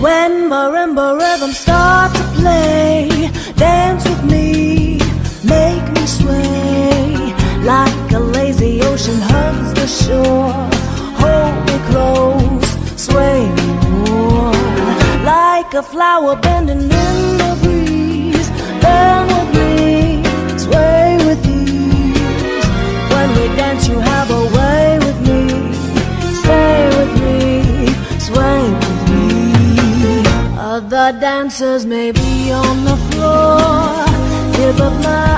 When marimba rhythms start to play, dance with me, make me sway like a lazy ocean hugs the shore. Like a flower bending in the breeze. Bend with me, sway with ease. When we dance, you have a way with me. Stay with me, sway with me. Other dancers may be on the floor. Give up my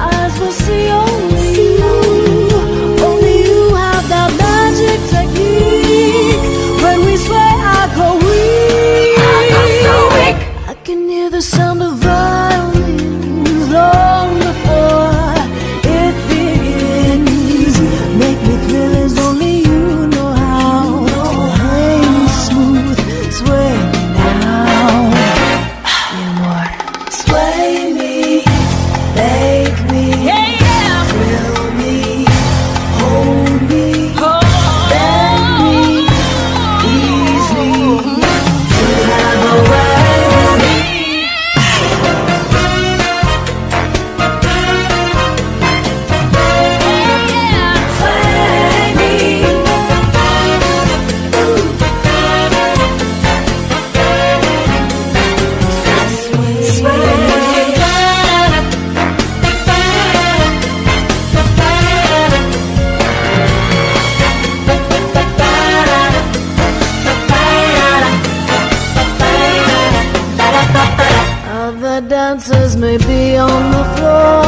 Dancers may be on the floor.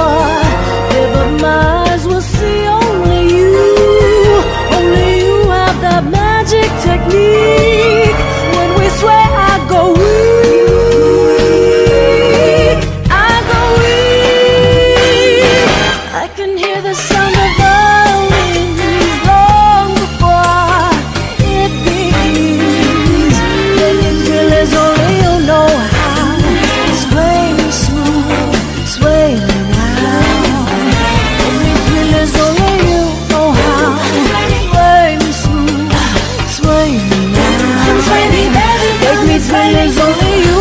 拥有